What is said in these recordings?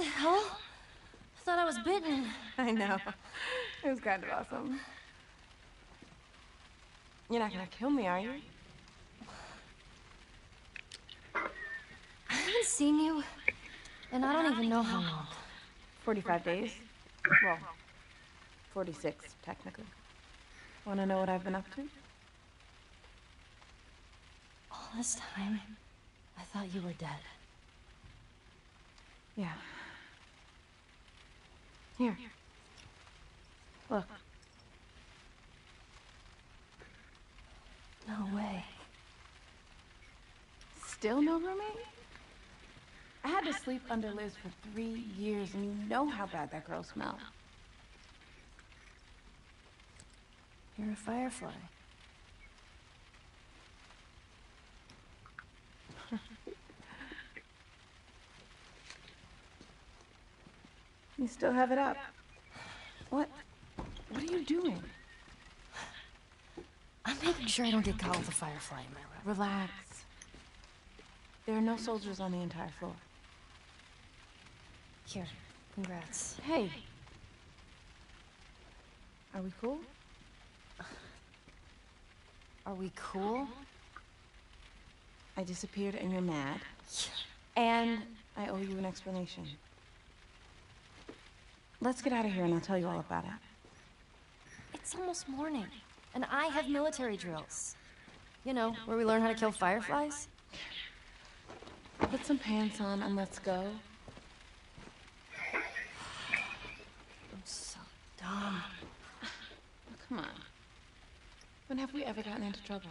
the hell? I thought I was bitten. I know. It was kind of awesome. You're not gonna kill me, are you? I haven't seen you, and I don't even know how long. 45 days. Well, 46, technically. Wanna know what I've been up to? All this time, I thought you were dead. Yeah. Here. Look. No way. Still no roommate? I had to sleep under Liz for three years, and you know how bad that girl smelled. You're a firefly. You still have it up. What? What are you doing? I'm making sure I don't get caught with a firefly in my room. Relax. There are no soldiers on the entire floor. Here, congrats. Hey. Are we cool? Are we cool? I disappeared and you're mad. And I owe you an explanation. Let's get out of here and I'll tell you all about it. It's almost morning, and I have military drills. You know, where we learn how to kill fireflies. Put some pants on and let's go. I'm so dumb. Come on. When have we ever gotten into trouble?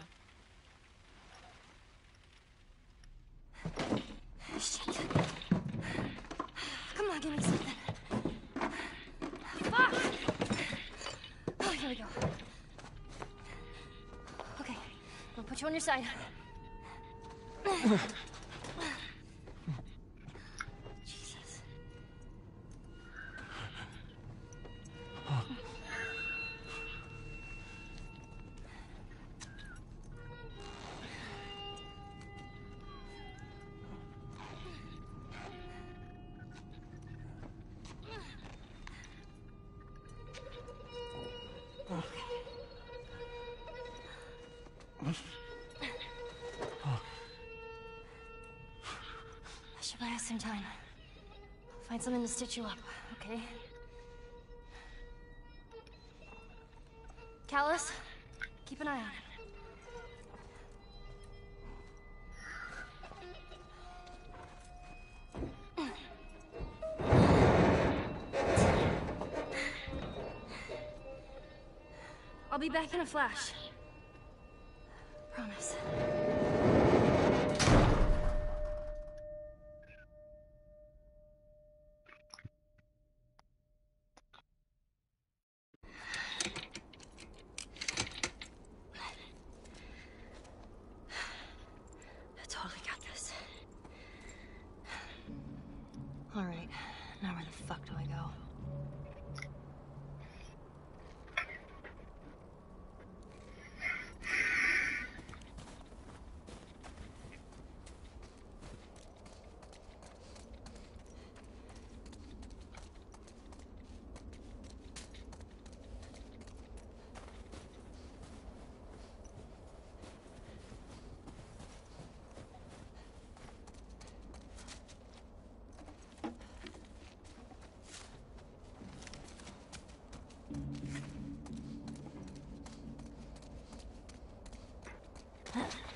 Shit. Come on, give me something. Fuck! Oh, here we go. Okay, I'll put you on your side. Buy us some time. Find something to stitch you up, okay? Callus, keep an eye on it. I'll be back in a flash. Huh?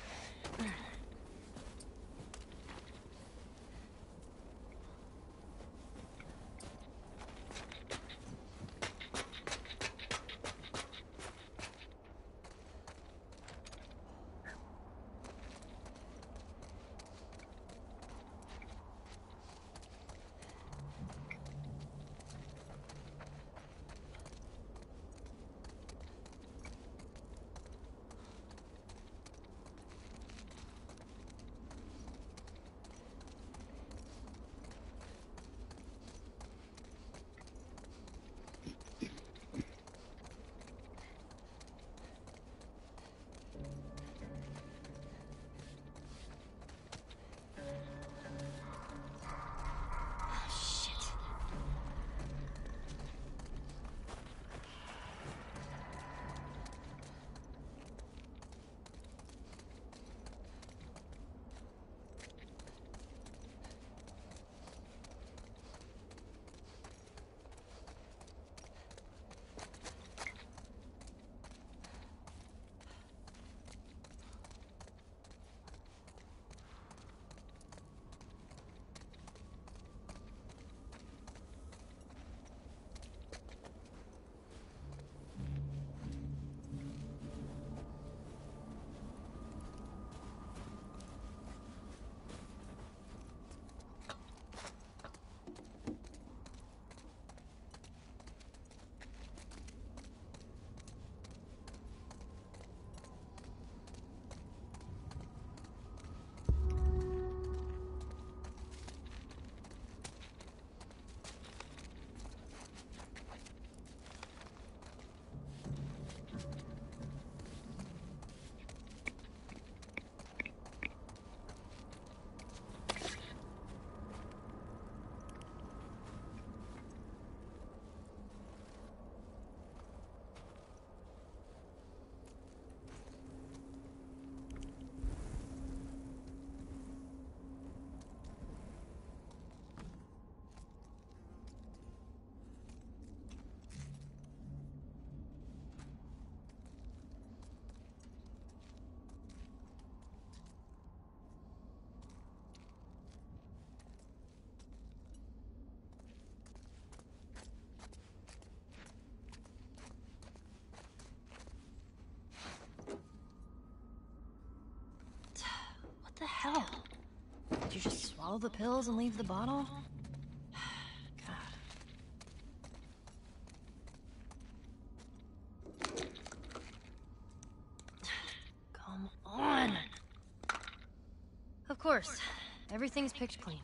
Swallow the pills and leave the bottle? Come on! Of course. Everything's picked clean.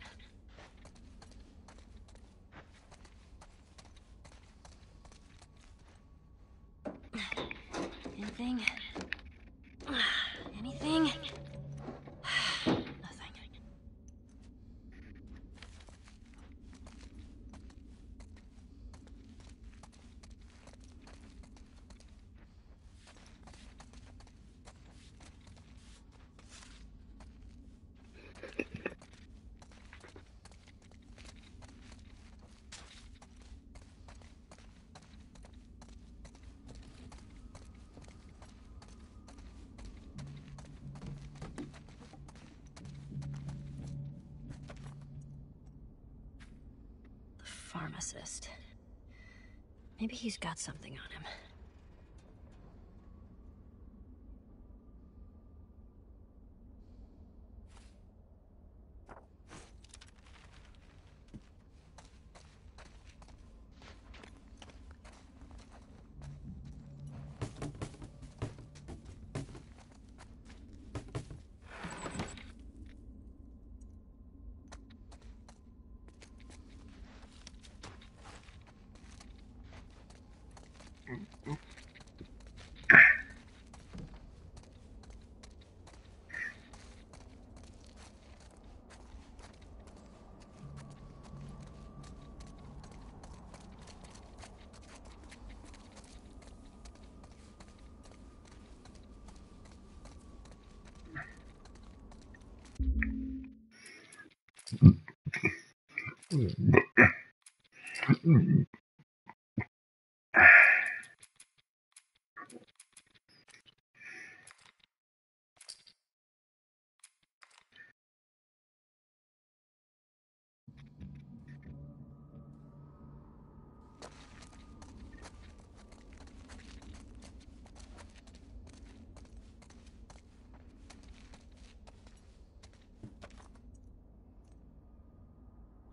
Pharmacist. Maybe he's got something on him.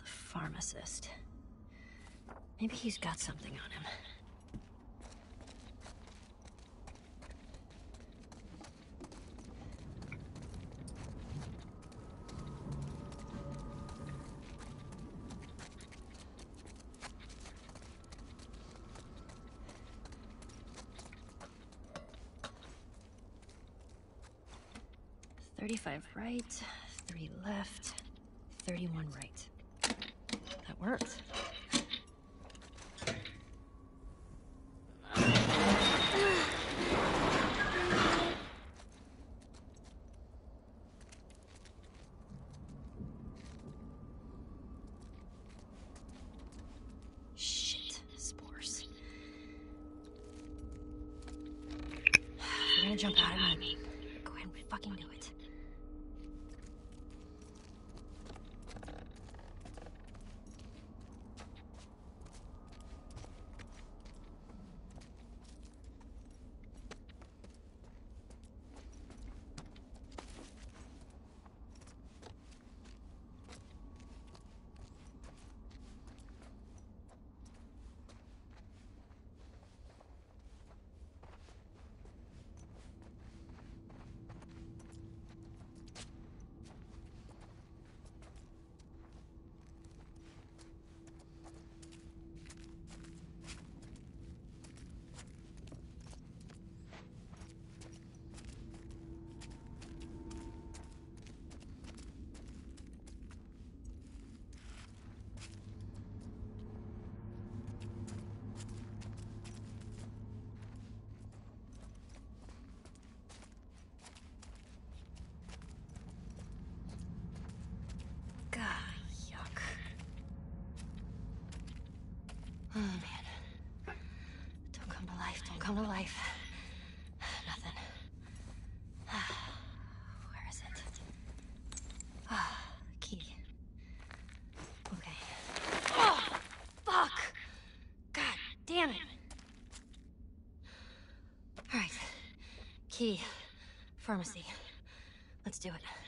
The pharmacist. Maybe he's got something on him. Thirty-five right, three left, thirty-one right. That worked. Shit, spores. You're gonna jump out at me, go ahead and fucking do it. God, yuck. Oh, man. Don't come to life, don't come to life. Nothing. Where is it? Ah, key. Okay. Oh, fuck! God damn it! Alright. Key. Pharmacy. Let's do it.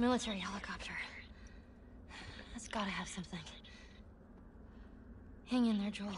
Military helicopter. That's gotta have something. Hang in there, Joel.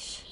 Yeesh.